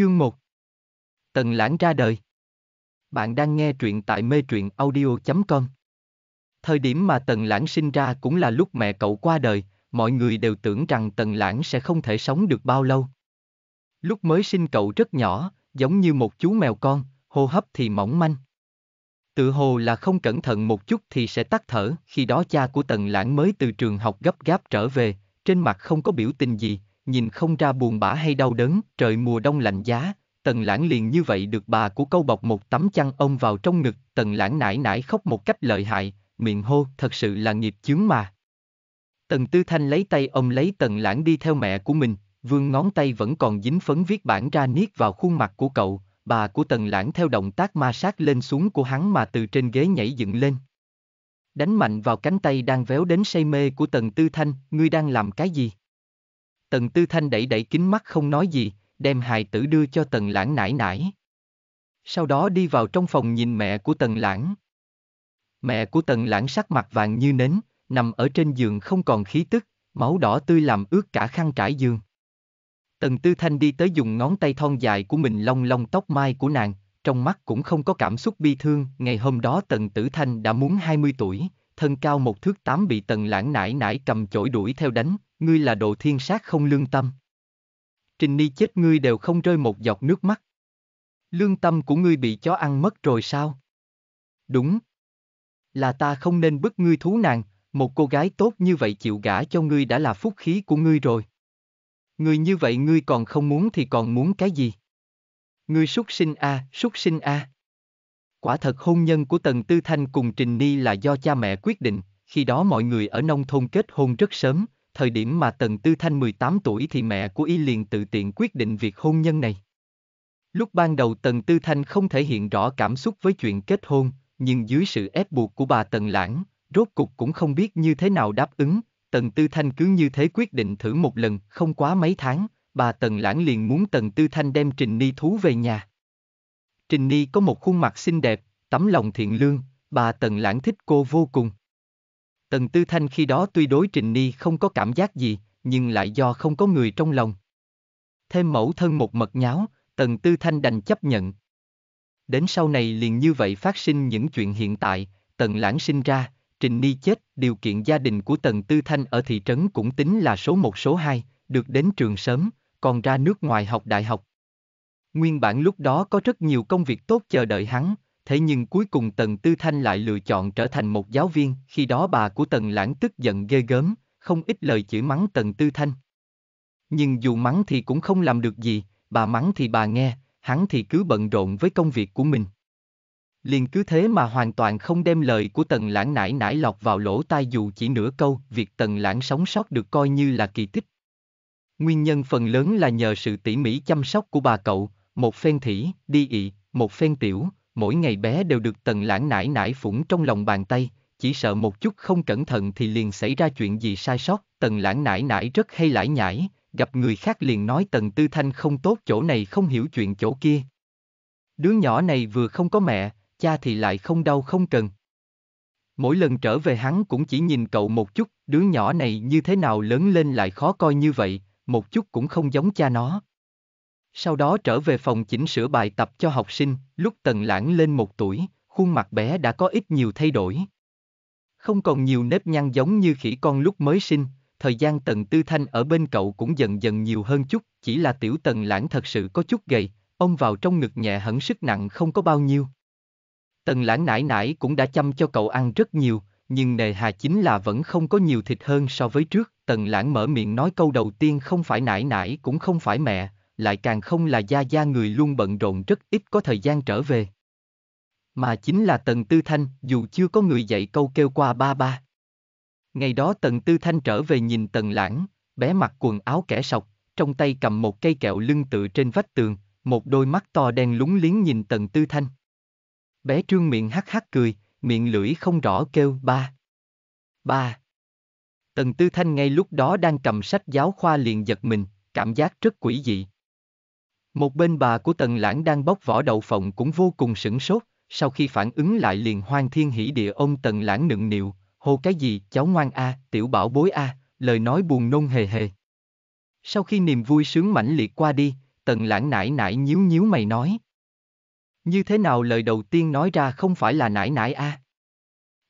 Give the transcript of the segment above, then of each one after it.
Chương 1 Tần lãng ra đời Bạn đang nghe truyện tại mê truyện audio.com Thời điểm mà Tần lãng sinh ra cũng là lúc mẹ cậu qua đời, mọi người đều tưởng rằng Tần lãng sẽ không thể sống được bao lâu. Lúc mới sinh cậu rất nhỏ, giống như một chú mèo con, hô hấp thì mỏng manh. Tự hồ là không cẩn thận một chút thì sẽ tắt thở, khi đó cha của Tần Lãng mới từ trường học gấp gáp trở về, trên mặt không có biểu tình gì, nhìn không ra buồn bã hay đau đớn, trời mùa đông lạnh giá, Tần Lãng liền như vậy được bà của câu bọc một tấm chăn ông vào trong ngực, Tần Lãng nải nải khóc một cách lợi hại, miệng hô, thật sự là nghiệp chướng mà. Tần Tư Thanh lấy tay ông lấy Tần Lãng đi theo mẹ của mình, vương ngón tay vẫn còn dính phấn viết bản ra niết vào khuôn mặt của cậu, bà của Tần Lãng theo động tác ma sát lên xuống của hắn mà từ trên ghế nhảy dựng lên. Đánh mạnh vào cánh tay đang véo đến say mê của Tần Tư Thanh, ngươi đang làm cái gì? Tần Tư Thanh đẩy đẩy kính mắt không nói gì, đem hài tử đưa cho Tần Lãng nải nải. Sau đó đi vào trong phòng nhìn mẹ của Tần Lãng. Mẹ của Tần Lãng sắc mặt vàng như nến, nằm ở trên giường không còn khí tức, máu đỏ tươi làm ướt cả khăn trải giường. Tần Tư Thanh đi tới dùng ngón tay thon dài của mình long long tóc mai của nàng, trong mắt cũng không có cảm xúc bi thương, ngày hôm đó Tần Tử Thanh đã muốn 20 tuổi, thân cao một thước tám bị Tần Lãng nải nải cầm chổi đuổi theo đánh, ngươi là đồ thiên sát không lương tâm. Trình Ni chết ngươi đều không rơi một giọt nước mắt. Lương tâm của ngươi bị chó ăn mất rồi sao? Đúng. Là ta không nên bức ngươi thú nàng, một cô gái tốt như vậy chịu gả cho ngươi đã là phúc khí của ngươi rồi. Ngươi như vậy ngươi còn không muốn thì còn muốn cái gì? Ngươi súc sinh a, à, súc sinh a. Quả thật hôn nhân của Tần Tư Thanh cùng Trình Ni là do cha mẹ quyết định, khi đó mọi người ở nông thôn kết hôn rất sớm, thời điểm mà Tần Tư Thanh 18 tuổi thì mẹ của y liền tự tiện quyết định việc hôn nhân này. Lúc ban đầu Tần Tư Thanh không thể hiện rõ cảm xúc với chuyện kết hôn, nhưng dưới sự ép buộc của bà Tần Lãng, rốt cục cũng không biết như thế nào đáp ứng, Tần Tư Thanh cứ như thế quyết định thử một lần, không quá mấy tháng, bà Tần Lãng liền muốn Tần Tư Thanh đem Trình Ni thú về nhà. Trình Ni có một khuôn mặt xinh đẹp, tấm lòng thiện lương, bà Tần Lãng thích cô vô cùng. Tần Tư Thanh khi đó tuy đối Trình Ni không có cảm giác gì, nhưng lại do không có người trong lòng. Thêm mẫu thân một mật nháo, Tần Tư Thanh đành chấp nhận. Đến sau này liền như vậy phát sinh những chuyện hiện tại, Tần Lãng sinh ra, Trình Ni chết, điều kiện gia đình của Tần Tư Thanh ở thị trấn cũng tính là số một số hai, được đến trường sớm, còn ra nước ngoài học đại học. Nguyên bản lúc đó có rất nhiều công việc tốt chờ đợi hắn, thế nhưng cuối cùng Tần Tư Thanh lại lựa chọn trở thành một giáo viên, khi đó bà của Tần Lãng tức giận ghê gớm, không ít lời chửi mắng Tần Tư Thanh. Nhưng dù mắng thì cũng không làm được gì, bà mắng thì bà nghe, hắn thì cứ bận rộn với công việc của mình. Liền cứ thế mà hoàn toàn không đem lời của Tần Lãng nải nải lọt vào lỗ tai dù chỉ nửa câu, việc Tần Lãng sống sót được coi như là kỳ tích. Nguyên nhân phần lớn là nhờ sự tỉ mỉ chăm sóc của bà cậu, một phen thỉ, đi ị, một phen tiểu, mỗi ngày bé đều được tần lãng nải nải phủng trong lòng bàn tay, chỉ sợ một chút không cẩn thận thì liền xảy ra chuyện gì sai sót, tần lãng nải nải rất hay lải nhải, gặp người khác liền nói tần tư thanh không tốt chỗ này không hiểu chuyện chỗ kia. Đứa nhỏ này vừa không có mẹ, cha thì lại không đau không cần. Mỗi lần trở về hắn cũng chỉ nhìn cậu một chút, đứa nhỏ này như thế nào lớn lên lại khó coi như vậy, một chút cũng không giống cha nó. Sau đó trở về phòng chỉnh sửa bài tập cho học sinh, lúc Tần Lãng lên một tuổi, khuôn mặt bé đã có ít nhiều thay đổi. Không còn nhiều nếp nhăn giống như khỉ con lúc mới sinh, thời gian Tần Tư Thanh ở bên cậu cũng dần dần nhiều hơn chút, chỉ là tiểu Tần Lãng thật sự có chút gầy, ông vào trong ngực nhẹ hẳn sức nặng không có bao nhiêu. Tần Lãng nải nải cũng đã chăm cho cậu ăn rất nhiều, nhưng nề hà chính là vẫn không có nhiều thịt hơn so với trước. Tần Lãng mở miệng nói câu đầu tiên không phải nải nải cũng không phải mẹ, lại càng không là gia gia người luôn bận rộn rất ít có thời gian trở về. Mà chính là Tần Tư Thanh, dù chưa có người dạy câu kêu qua ba ba. Ngày đó Tần Tư Thanh trở về nhìn Tần Lãng, bé mặc quần áo kẻ sọc, trong tay cầm một cây kẹo lưng tự trên vách tường, một đôi mắt to đen lúng liếng nhìn Tần Tư Thanh. Bé trương miệng hắc hắc cười, miệng lưỡi không rõ kêu ba. Ba. Tần Tư Thanh ngay lúc đó đang cầm sách giáo khoa liền giật mình, cảm giác rất quỷ dị. Một bên bà của Tần Lãng đang bóc vỏ đậu phộng cũng vô cùng sửng sốt, sau khi phản ứng lại liền hoang thiên hỉ địa ôm Tần Lãng nựng nịu, hô cái gì, cháu ngoan a, tiểu bảo bối a, lời nói buồn nôn hề hề. Sau khi niềm vui sướng mãnh liệt qua đi, tần lãng nải nải nhíu nhíu mày nói. Như thế nào lời đầu tiên nói ra không phải là nải nải a?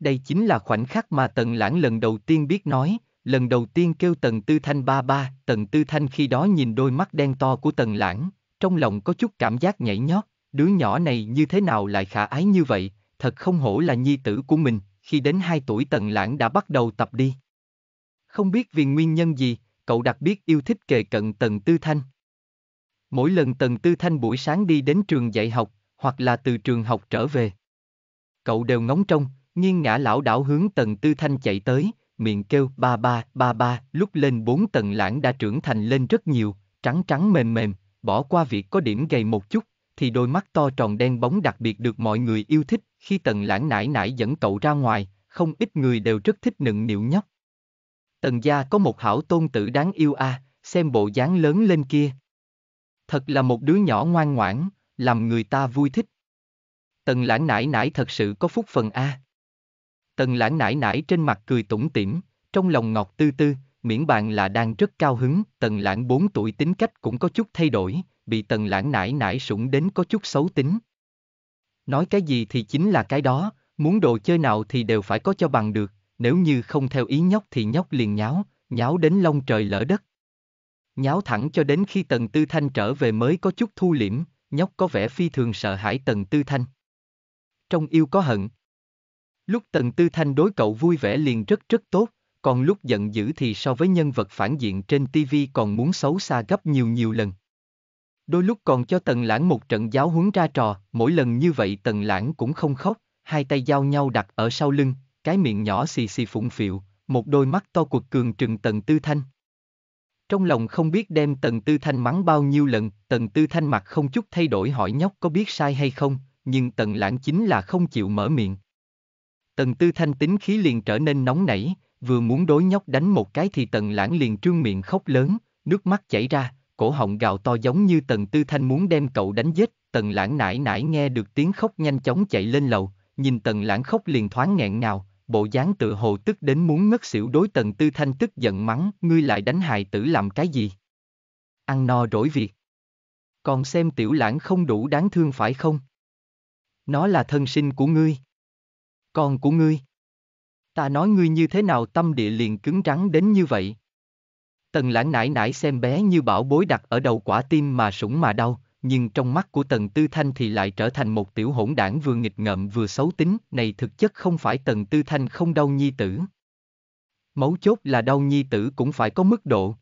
Đây chính là khoảnh khắc mà tần lãng lần đầu tiên biết nói, lần đầu tiên kêu tần tư thanh ba ba, tần tư thanh khi đó nhìn đôi mắt đen to của tần lãng, trong lòng có chút cảm giác nhảy nhót, đứa nhỏ này như thế nào lại khả ái như vậy, thật không hổ là nhi tử của mình, khi đến 2 tuổi tần lãng đã bắt đầu tập đi. Không biết vì nguyên nhân gì, cậu đặc biệt yêu thích kề cận tần tư thanh. Mỗi lần tần tư thanh buổi sáng đi đến trường dạy học, hoặc là từ trường học trở về. Cậu đều ngóng trông, nghiêng ngã lão đảo hướng tần tư thanh chạy tới, miệng kêu ba ba ba ba, lúc lên bốn tần lãng đã trưởng thành lên rất nhiều, trắng trắng mềm mềm, bỏ qua việc có điểm gầy một chút, thì đôi mắt to tròn đen bóng đặc biệt được mọi người yêu thích, khi tần lãng nải nải dẫn cậu ra ngoài, không ít người đều rất thích nựng nịu nhóc. Tần gia có một hảo tôn tử đáng yêu a, xem bộ dáng lớn lên kia. Thật là một đứa nhỏ ngoan ngoãn, làm người ta vui thích. Tần lãng nải nải thật sự có phúc phần a. Tần lãng nải nải trên mặt cười tủm tỉm, trong lòng ngọt tư tư, miễn bàn là đang rất cao hứng, tần lãng 4 tuổi tính cách cũng có chút thay đổi, bị tần lãng nải nải sủng đến có chút xấu tính. Nói cái gì thì chính là cái đó, muốn đồ chơi nào thì đều phải có cho bằng được, nếu như không theo ý nhóc thì nhóc liền nháo, nháo đến lông trời lỡ đất. Nháo thẳng cho đến khi tần tư thanh trở về mới có chút thu liễm, nhóc có vẻ phi thường sợ hãi tần tư thanh. Trong yêu có hận. Lúc tần tư thanh đối cậu vui vẻ liền rất rất tốt, còn lúc giận dữ thì so với nhân vật phản diện trên TV còn muốn xấu xa gấp nhiều nhiều lần. Đôi lúc còn cho Tần Lãng một trận giáo huấn ra trò, mỗi lần như vậy Tần Lãng cũng không khóc, hai tay giao nhau đặt ở sau lưng, cái miệng nhỏ xì xì phụng phịu, một đôi mắt to cuột cường trừng Tần Tư Thanh. Trong lòng không biết đem Tần Tư Thanh mắng bao nhiêu lần, Tần Tư Thanh mặt không chút thay đổi hỏi nhóc có biết sai hay không, nhưng Tần Lãng chính là không chịu mở miệng. Tần Tư Thanh tính khí liền trở nên nóng nảy, vừa muốn đối nhóc đánh một cái thì Tần Lãng liền trương miệng khóc lớn, nước mắt chảy ra, cổ họng gào to giống như Tần Tư Thanh muốn đem cậu đánh giết, Tần Lãng nải nải nghe được tiếng khóc nhanh chóng chạy lên lầu, nhìn Tần Lãng khóc liền thoáng nghẹn ngào, bộ dáng tự hồ tức đến muốn ngất xỉu đối Tần Tư Thanh tức giận mắng, ngươi lại đánh hài tử làm cái gì? Ăn no rỗi việc. Còn xem tiểu lãng không đủ đáng thương phải không? Nó là thân sinh của ngươi. Con của ngươi. Ta nói ngươi như thế nào tâm địa liền cứng rắn đến như vậy? Tần lãng nải nải xem bé như bảo bối đặt ở đầu quả tim mà sủng mà đau, nhưng trong mắt của Tần Tư Thanh thì lại trở thành một tiểu hỗn đảng vừa nghịch ngợm vừa xấu tính, này thực chất không phải Tần Tư Thanh không đau nhi tử. Mấu chốt là đau nhi tử cũng phải có mức độ.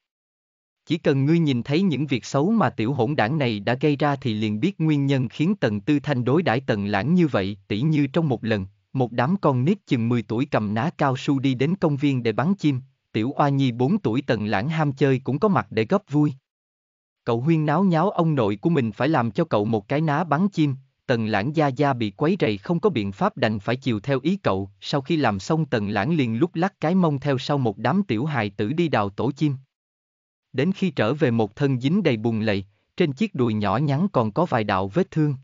Chỉ cần ngươi nhìn thấy những việc xấu mà tiểu hỗn đảng này đã gây ra thì liền biết nguyên nhân khiến Tần Tư Thanh đối đãi Tần Lãng như vậy, tỉ như trong một lần, một đám con nít chừng 10 tuổi cầm ná cao su đi đến công viên để bắn chim, tiểu oa nhi 4 tuổi Tần Lãng ham chơi cũng có mặt để góp vui. Cậu huyên náo nháo ông nội của mình phải làm cho cậu một cái ná bắn chim, tần lãng gia gia bị quấy rầy không có biện pháp đành phải chiều theo ý cậu, sau khi làm xong tần lãng liền lúc lắc cái mông theo sau một đám tiểu hài tử đi đào tổ chim. Đến khi trở về một thân dính đầy bùn lầy, trên chiếc đùi nhỏ nhắn còn có vài đạo vết thương.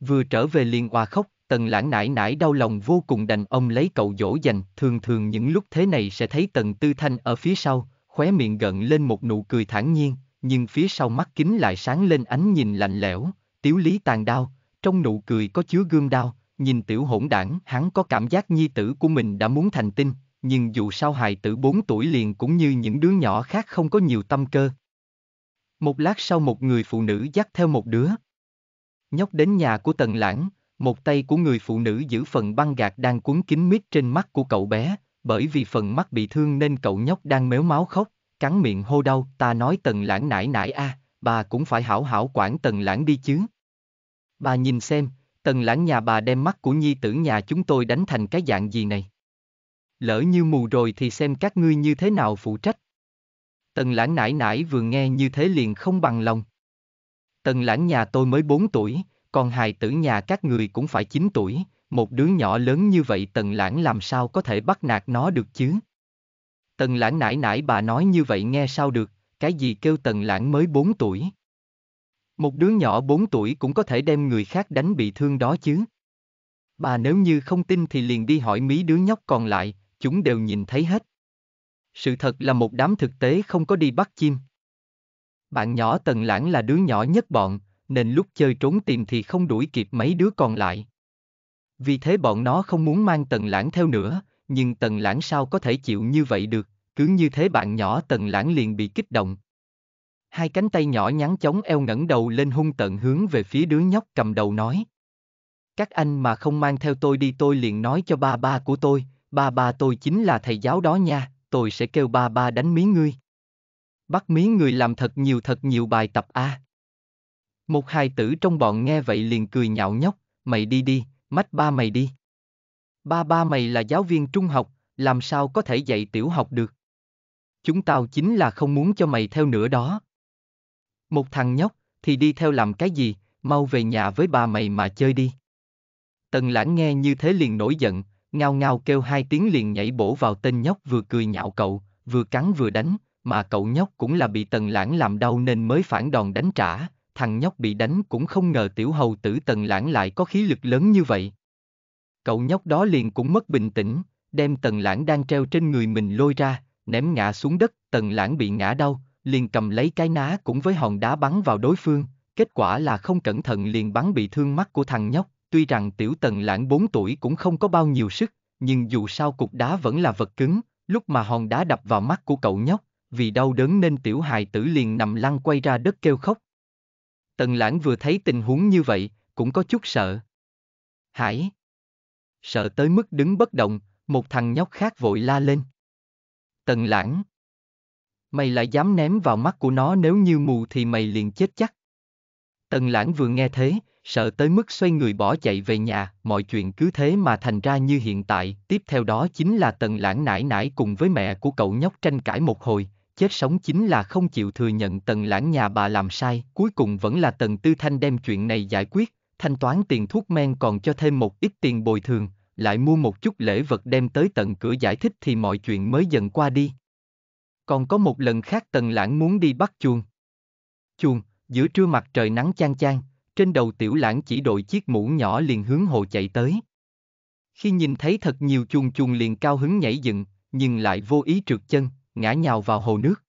Vừa trở về liền hòa khóc, tần lãng nải nải đau lòng vô cùng đành ông lấy cậu dỗ dành, thường thường những lúc thế này sẽ thấy tần tư thanh ở phía sau, khóe miệng gận lên một nụ cười thản nhiên, nhưng phía sau mắt kính lại sáng lên ánh nhìn lạnh lẽo, tiếu lý tàn đao, trong nụ cười có chứa gương đao, nhìn tiểu hỗn đảng, hắn có cảm giác nhi tử của mình đã muốn thành tinh, nhưng dù sao hài tử 4 tuổi liền cũng như những đứa nhỏ khác không có nhiều tâm cơ. Một lát sau một người phụ nữ dắt theo một đứa. Nhóc đến nhà của Tần Lãng, một tay của người phụ nữ giữ phần băng gạc đang cuốn kín mít trên mắt của cậu bé, bởi vì phần mắt bị thương nên cậu nhóc đang méo máu khóc, cắn miệng hô đau, ta nói tần lãng nải nải a, bà cũng phải hảo hảo quản tần lãng đi chứ. Bà nhìn xem, tần lãng nhà bà đem mắt của nhi tử nhà chúng tôi đánh thành cái dạng gì này. Lỡ như mù rồi thì xem các ngươi như thế nào phụ trách. Tần lãng nải nải vừa nghe như thế liền không bằng lòng. Tần lãng nhà tôi mới 4 tuổi, con hài tử nhà các người cũng phải 9 tuổi, một đứa nhỏ lớn như vậy tần lãng làm sao có thể bắt nạt nó được chứ? Tần lãng nãi nãi bà nói như vậy nghe sao được, cái gì kêu tần lãng mới 4 tuổi. Một đứa nhỏ 4 tuổi cũng có thể đem người khác đánh bị thương đó chứ. Bà nếu như không tin thì liền đi hỏi mấy đứa nhóc còn lại, chúng đều nhìn thấy hết. Sự thật là một đám thực tế không có đi bắt chim. Bạn nhỏ Tần Lãng là đứa nhỏ nhất bọn, nên lúc chơi trốn tìm thì không đuổi kịp mấy đứa còn lại. Vì thế bọn nó không muốn mang Tần Lãng theo nữa, nhưng Tần Lãng sao có thể chịu như vậy được, cứ như thế bạn nhỏ Tần Lãng liền bị kích động. Hai cánh tay nhỏ nhắn chống eo ngẩng đầu lên hung tận hướng về phía đứa nhóc cầm đầu nói. Các anh mà không mang theo tôi đi tôi liền nói cho ba ba của tôi, ba ba tôi chính là thầy giáo đó nha, tôi sẽ kêu ba ba đánh mí ngươi. Bắt mí người làm thật nhiều thật nhiều bài tập a. Một hài tử trong bọn nghe vậy liền cười nhạo nhóc, mày đi đi, mách ba mày đi. Ba ba mày là giáo viên trung học, làm sao có thể dạy tiểu học được. Chúng tao chính là không muốn cho mày theo nữa đó. Một thằng nhóc, thì đi theo làm cái gì, mau về nhà với ba mày mà chơi đi. Tần lãng nghe như thế liền nổi giận, ngao ngao kêu hai tiếng liền nhảy bổ vào tên nhóc vừa cười nhạo cậu, vừa cắn vừa đánh, mà cậu nhóc cũng là bị tần lãng làm đau nên mới phản đòn đánh trả, thằng nhóc bị đánh cũng không ngờ tiểu hầu tử tần lãng lại có khí lực lớn như vậy. Cậu nhóc đó liền cũng mất bình tĩnh, đem tần lãng đang treo trên người mình lôi ra, ném ngã xuống đất, tần lãng bị ngã đau, liền cầm lấy cái ná cũng với hòn đá bắn vào đối phương, kết quả là không cẩn thận liền bắn bị thương mắt của thằng nhóc, tuy rằng tiểu tần lãng 4 tuổi cũng không có bao nhiêu sức, nhưng dù sao cục đá vẫn là vật cứng, lúc mà hòn đá đập vào mắt của cậu nhóc, vì đau đớn nên tiểu hài tử liền nằm lăn quay ra đất kêu khóc. Tần lãng vừa thấy tình huống như vậy, cũng có chút sợ. Hải! Sợ tới mức đứng bất động, một thằng nhóc khác vội la lên. Tần lãng! Mày lại dám ném vào mắt của nó nếu như mù thì mày liền chết chắc. Tần lãng vừa nghe thế, sợ tới mức xoay người bỏ chạy về nhà, mọi chuyện cứ thế mà thành ra như hiện tại, tiếp theo đó chính là tần lãng nải nải cùng với mẹ của cậu nhóc tranh cãi một hồi, chết sống chính là không chịu thừa nhận tần lãng nhà bà làm sai, cuối cùng vẫn là tần tư thanh đem chuyện này giải quyết, thanh toán tiền thuốc men còn cho thêm một ít tiền bồi thường, lại mua một chút lễ vật đem tới tận cửa giải thích thì mọi chuyện mới dần qua đi. Còn có một lần khác tần lãng muốn đi bắt chuông. Chuông, giữa trưa mặt trời nắng chang chang, trên đầu tiểu lãng chỉ đội chiếc mũ nhỏ liền hướng hồ chạy tới. Khi nhìn thấy thật nhiều chuông chuông liền cao hứng nhảy dựng, nhưng lại vô ý trượt chân, ngã nhào vào hồ nước.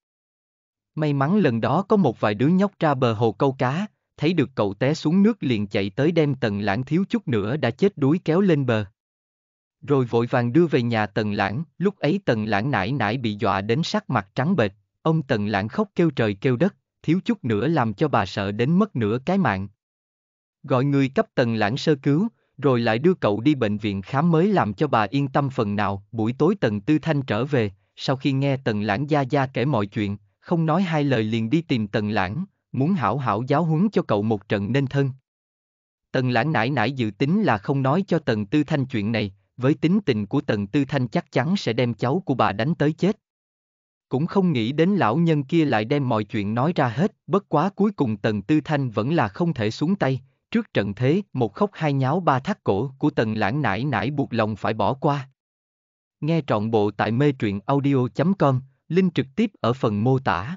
May mắn lần đó có một vài đứa nhóc ra bờ hồ câu cá, thấy được cậu té xuống nước liền chạy tới đem tần lãng thiếu chút nữa đã chết đuối kéo lên bờ. Rồi vội vàng đưa về nhà tần lãng, lúc ấy tần lãng nải nải bị dọa đến sắc mặt trắng bệch, ông tần lãng khóc kêu trời kêu đất, thiếu chút nữa làm cho bà sợ đến mất nửa cái mạng. Gọi người cấp tần lãng sơ cứu, rồi lại đưa cậu đi bệnh viện khám mới làm cho bà yên tâm phần nào. Buổi tối tần tư thanh trở về, sau khi nghe tần lãng gia gia kể mọi chuyện, không nói hai lời liền đi tìm tần lãng, muốn hảo hảo giáo huấn cho cậu một trận nên thân. Tần lãng nãi nãi dự tính là không nói cho tần tư thanh chuyện này, với tính tình của tần tư thanh chắc chắn sẽ đem cháu của bà đánh tới chết. Cũng không nghĩ đến lão nhân kia lại đem mọi chuyện nói ra hết, bất quá cuối cùng tần tư thanh vẫn là không thể xuống tay, trước trận thế, một khóc hai nháo ba thắt cổ của tần lãng nãi nãi buộc lòng phải bỏ qua. Nghe trọn bộ tại mê truyện audio.com, link trực tiếp ở phần mô tả.